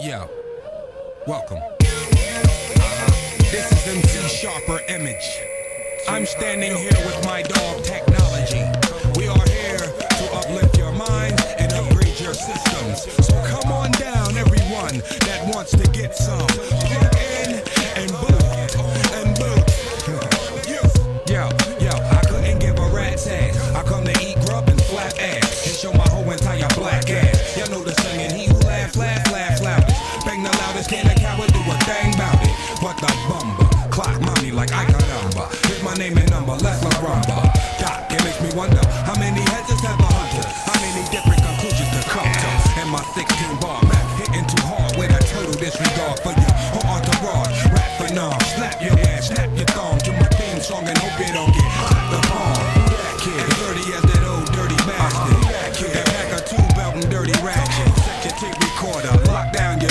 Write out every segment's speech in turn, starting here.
Yeah. Welcome. This is MC Sharper Image. I'm standing here with my dog technology. We are here to uplift your minds and upgrade your systems. So come on down, everyone that wants to get some. Plug in and boot and boot. Yo, yo, I couldn't give a rat's ass. I come to eat grub and flat ass saying, laugh, laugh, laugh loudest. Bang the loudest, can a coward do a thing about it? But the bumper, clock mommy like I got number. Here's my name and number, let's la rumba. Doc, it makes me wonder how many heads just have a hunter? How many different conclusions to come to? And my 16 bar map hitting too hard with a total disregard for your whole entourage. Rap for nom, slap your ass, snap your thong to my theme song and hope you don't get slapped the. Who that kid? Dirty as that old dirty bastard. That kid? Pack a two belt and dirty ratchet. Your tape recorder, lock down your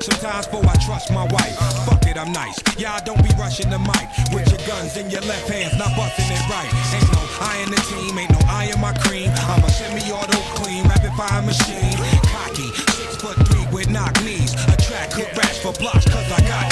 Sometimes for I trust my wife. Fuck it, I'm nice. Y'all don't be rushing the mic with your guns in your left hands, not busting it right. Ain't no I in the team, ain't no I in my cream. I'm a semi-auto clean, rapid fire machine. Cocky, six foot three with knock knees. A track hook rash for blocks, cause I got